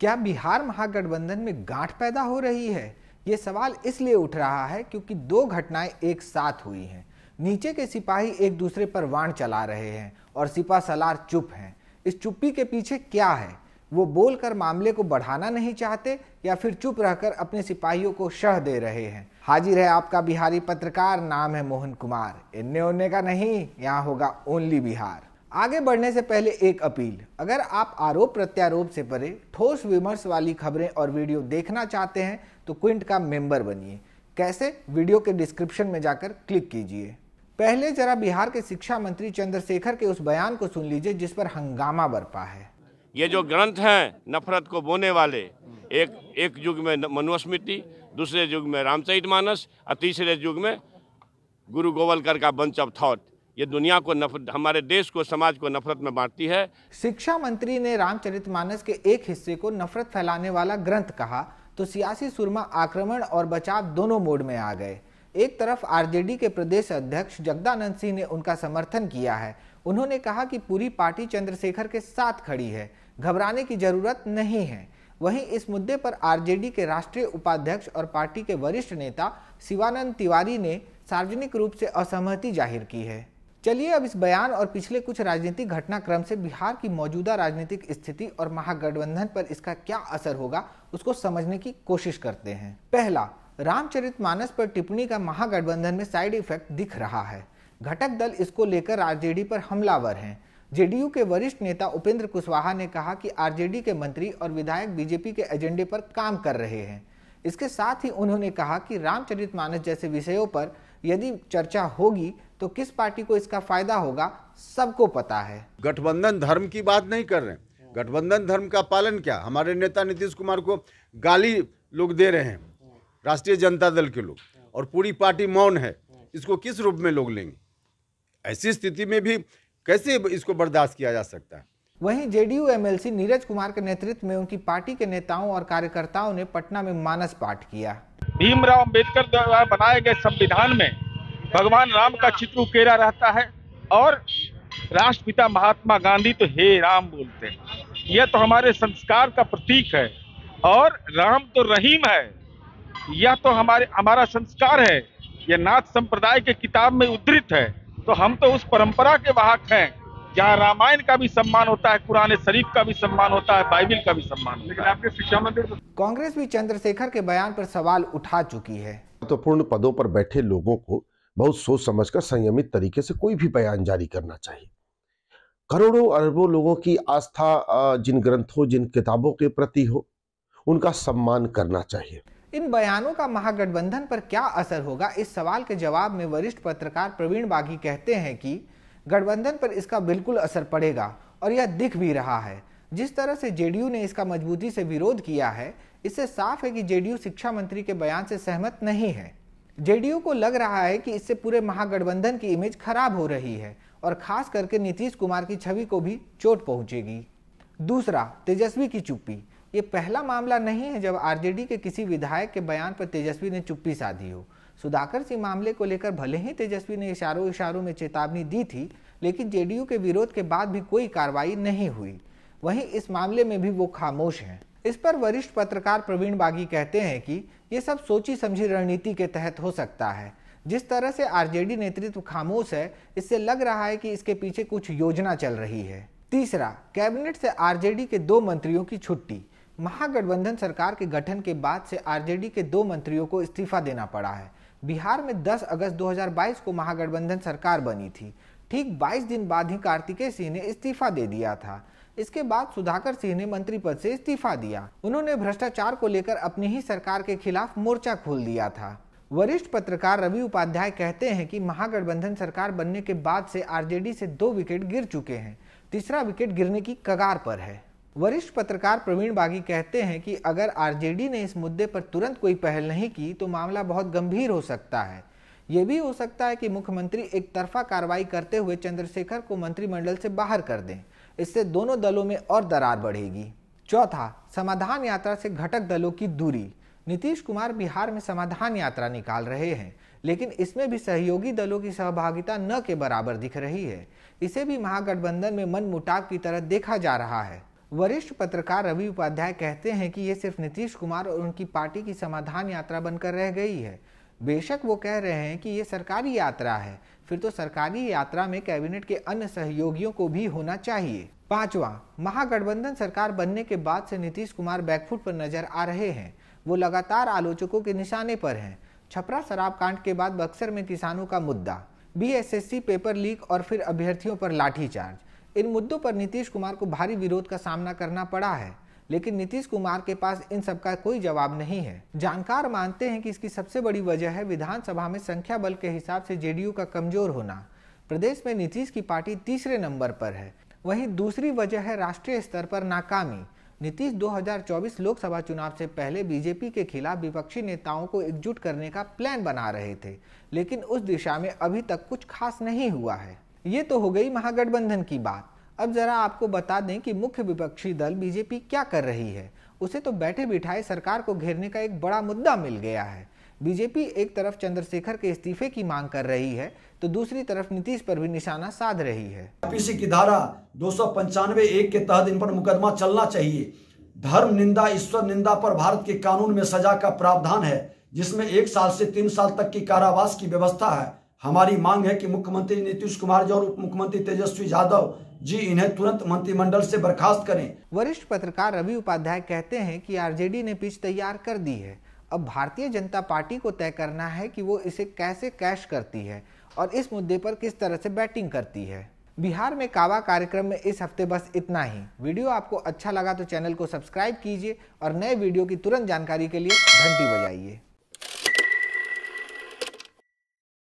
क्या बिहार महागठबंधन में गांठ पैदा हो रही है? ये सवाल इसलिए उठ रहा है क्योंकि दो घटनाएँ एक साथ हुई हैं। नीचे के सिपाही एक दूसरे पर वाण चला रहे हैं और सिपा सलार चुप हैं। इस चुप्पी के पीछे क्या है? वो बोलकर मामले को बढ़ाना नहीं चाहते या फिर चुप रहकर अपने सिपाहियों को शह दे रहे हैं? हाजिर है आपका बिहारी पत्रकार, नाम है मोहन कुमार। इन्ने उन्ने का नहीं, यहाँ होगा ओनली बिहार। आगे बढ़ने से पहले एक अपील। अगर आप आरोप प्रत्यारोप से परे, ठोस विमर्श वाली खबरें और वीडियो देखना चाहते हैं तो क्विंट का मेंबर बनिए। कैसे? वीडियो के डिस्क्रिप्शन में जाकर क्लिक कीजिए। पहले जरा बिहार के शिक्षा मंत्री चंद्रशेखर के उस बयान को सुन लीजिए, जिस पर हंगामा बरपा है। ये जो ग्रंथ हैं, नफरत को बोने वाले, एक एक युग में मनुस्मृति, दूसरे युग में रामचरितमानस, और तीसरे युग में गुरु गोवलकर का बंच ऑफ़ थॉट ये दुनिया को नफरत, हमारे देश को, समाज को नफरत में बांटती है। शिक्षा मंत्री ने रामचरितमानस के एक हिस्से को नफरत फैलाने वाला ग्रंथ कहा तो सियासी सुरमा आक्रमण और बचाव दोनों मोड में आ गए। एक तरफ़ आरजेडी के प्रदेश अध्यक्ष जगदानंद सिंह ने उनका समर्थन किया है। उन्होंने कहा कि पूरी पार्टी चंद्रशेखर के साथ खड़ी है, घबराने की ज़रूरत नहीं है। वहीं इस मुद्दे पर आरजेडी के राष्ट्रीय उपाध्यक्ष और पार्टी के वरिष्ठ नेता शिवानंद तिवारी ने सार्वजनिक रूप से असहमति ज़ाहिर की है। चलिए अब इस बयान और पिछले कुछ राजनीतिक घटनाक्रम से बिहार की मौजूदा राजनीतिक स्थिति और महागठबंधन पर इसका क्या असर होगा, उसको समझने की कोशिश करते हैं। पहला रामचरितमानस पर टिप्पणी का महागठबंधन में साइड इफ़ेक्ट दिख रहा है। घटक दल इसको लेकर आरजेडी पर हमलावर हैं। जेडीयू के वरिष्ठ नेता उपेंद्र कुशवाहा ने कहा कि आरजेडी के मंत्री और विधायक बीजेपी के एजेंडे पर काम कर रहे हैं। इसके साथ ही उन्होंने कहा कि रामचरितमानस जैसे विषयों पर यदि चर्चा होगी तो किस पार्टी को इसका फ़ायदा होगा सबको पता है। गठबंधन धर्म की बात नहीं कर रहे गठबंधन धर्म का पालन क्या? हमारे नेता नीतीश कुमार को गाली लोग दे रहे हैं राष्ट्रीय जनता दल के लोग और पूरी पार्टी मौन है। इसको किस रूप में लोग लेंगे? ऐसी स्थिति में भी कैसे इसको बर्दाश्त किया जा सकता है? वहीं जेडीयू एमएलसी नीरज कुमार के नेतृत्व में उनकी पार्टी के नेताओं और कार्यकर्ताओं ने पटना में मानस पाठ किया। भीमराव अंबेडकर द्वारा बनाए गए संविधान में भगवान राम का चित्र उकेरा रहता है और राष्ट्रपिता महात्मा गांधी तो हे राम बोलते हैं। यह तो हमारे संस्कार का प्रतीक है और राम तो रहीम है। यह तो हमारे, हमारा संस्कार है। यह नाथ संप्रदाय के किताब में उद्धृत है। तो हम तो उस परंपरा के वाहक हैं। जहाँ रामायण का भी सम्मान होता है कुरान शरीफ का भी सम्मान होता है बाइबिल का भी सम्मान लेकिन आपके शिक्षा मंत्री तो कांग्रेस भी चंद्रशेखर के बयान पर सवाल उठा चुकी है। महत्वपूर्ण पदों पर बैठे लोगों को बहुत सोच समझकर संयमित तरीके से कोई भी बयान जारी करना चाहिए। करोड़ों अरबों लोगों की आस्था जिन ग्रंथों जिन किताबों के प्रति हो उनका सम्मान करना चाहिए। इन बयानों का महागठबंधन पर क्या असर होगा? इस सवाल के जवाब में वरिष्ठ पत्रकार प्रवीण बागी कहते हैं कि गठबंधन पर इसका बिल्कुल असर पड़ेगा और यह दिख भी रहा है। जिस तरह से जेडीयू ने इसका मजबूती से विरोध किया है, इससे साफ़ है कि जेडीयू शिक्षा मंत्री के बयान से सहमत नहीं है। जेडीयू को लग रहा है कि इससे पूरे महागठबंधन की इमेज खराब हो रही है और खास करके नीतीश कुमार की छवि को भी चोट पहुंचेगी। दूसरा, तेजस्वी की चुप्पी। ये पहला मामला नहीं है जब आरजेडी के किसी विधायक के बयान पर तेजस्वी ने चुप्पी साधी हो। सुधाकर सिंह मामले को लेकर भले ही तेजस्वी ने इशारों इशारों में चेतावनी दी थी, लेकिन जेडीयू के विरोध के बाद भी कोई कार्रवाई नहीं हुई। वहीं इस मामले में भी वो खामोश हैं। इस पर वरिष्ठ पत्रकार प्रवीण बागी कहते हैं कि ये सब सोची समझी रणनीति के तहत हो सकता है। जिस तरह से आरजेडी नेतृत्व खामोश है, इससे लग रहा है कि इसके पीछे कुछ योजना चल रही है। तीसरा, कैबिनेट से आरजेडी के दो मंत्रियों की छुट्टी। महागठबंधन सरकार के गठन के बाद से आरजेडी के दो मंत्रियों को इस्तीफा देना पड़ा है। बिहार में 10 अगस्त 2022 को महागठबंधन सरकार बनी थी। ठीक 22 दिन बाद ही कार्तिकेय सिंह ने इस्तीफा दे दिया था। इसके बाद सुधाकर सिंह ने मंत्री पद से इस्तीफा दिया। उन्होंने भ्रष्टाचार को लेकर अपनी ही सरकार के खिलाफ मोर्चा खोल दिया था। वरिष्ठ पत्रकार रवि उपाध्याय कहते हैं कि महागठबंधन सरकार बनने के बाद से आरजेडी से दो विकेट गिर चुके हैं। तीसरा विकेट गिरने की कगार पर है। वरिष्ठ पत्रकार प्रवीण बागी कहते हैं कि अगर आरजेडी ने इस मुद्दे पर तुरंत कोई पहल नहीं की तो मामला बहुत गंभीर हो सकता है। ये भी हो सकता है कि मुख्यमंत्री एक तरफा कार्रवाई करते हुए चंद्रशेखर को मंत्रिमंडल से बाहर कर दें। इससे दोनों दलों में और दरार बढ़ेगी। चौथा, समाधान यात्रा से घटक दलों की दूरी। नीतीश कुमार बिहार में समाधान यात्रा निकाल रहे हैं, लेकिन इसमें भी सहयोगी दलों की सहभागिता न के बराबर दिख रही है। इसे भी महागठबंधन में मन मुटाव की तरह देखा जा रहा है। वरिष्ठ पत्रकार रवि उपाध्याय कहते हैं कि ये सिर्फ़ नीतीश कुमार और उनकी पार्टी की समाधान यात्रा बनकर रह गई है। बेशक वो कह रहे हैं कि ये सरकारी यात्रा है, फिर तो सरकारी यात्रा में कैबिनेट के अन्य सहयोगियों को भी होना चाहिए। पांचवा, महागठबंधन सरकार बनने के बाद से नीतीश कुमार बैकफुट पर नज़र आ रहे हैं। वो लगातार आलोचकों के निशाने पर हैं। छपरा शराब कांड के बाद बक्सर में किसानों का मुद्दा, बीएसएससी पेपर लीक और फिर अभ्यर्थियों पर लाठीचार्ज। इन मुद्दों पर नीतीश कुमार को भारी विरोध का सामना करना पड़ा है, लेकिन नीतीश कुमार के पास इन सब का कोई जवाब नहीं है। जानकार मानते हैं कि इसकी सबसे बड़ी वजह है विधानसभा में संख्या बल के हिसाब से जेडीयू का कमज़ोर होना। प्रदेश में नीतीश की पार्टी तीसरे नंबर पर है। वहीं दूसरी वजह है राष्ट्रीय स्तर पर नाकामी। नीतीश 2024 लोकसभा चुनाव से पहले बीजेपी के खिलाफ विपक्षी नेताओं को एकजुट करने का प्लान बना रहे थे, लेकिन उस दिशा में अभी तक कुछ खास नहीं हुआ है। ये तो हो गई महागठबंधन की बात। अब जरा आपको बता दें कि मुख्य विपक्षी दल बीजेपी क्या कर रही है। उसे तो बैठे बिठाए सरकार को घेरने का एक बड़ा मुद्दा मिल गया है। बीजेपी एक तरफ़ चंद्रशेखर के इस्तीफे की मांग कर रही है तो दूसरी तरफ़ नीतीश पर भी निशाना साध रही है। पीसी की धारा दो एक के तहत इन पर मुकदमा चलना चाहिए। धर्म, निंदा, ईश्वर निंदा पर भारत के कानून में सजा का प्रावधान है, जिसमें एक साल से तीन साल तक की कारावास की व्यवस्था है। हमारी मांग है कि मुख्यमंत्री नीतीश कुमार जी और उप मुख्यमंत्री तेजस्वी यादव जी इन्हें तुरंत मंत्रिमंडल से बर्खास्त करें। वरिष्ठ पत्रकार रवि उपाध्याय कहते हैं कि आरजेडी ने पिच तैयार कर दी है। अब भारतीय जनता पार्टी को तय करना है कि वो इसे कैसे कैश करती है और इस मुद्दे पर किस तरह से बैटिंग करती है। बिहार में कावा कार्यक्रम में इस हफ़्ते बस इतना ही। वीडियो आपको अच्छा लगा तो चैनल को सब्सक्राइब कीजिए और नए वीडियो की तुरंत जानकारी के लिए घंटी बजाइए।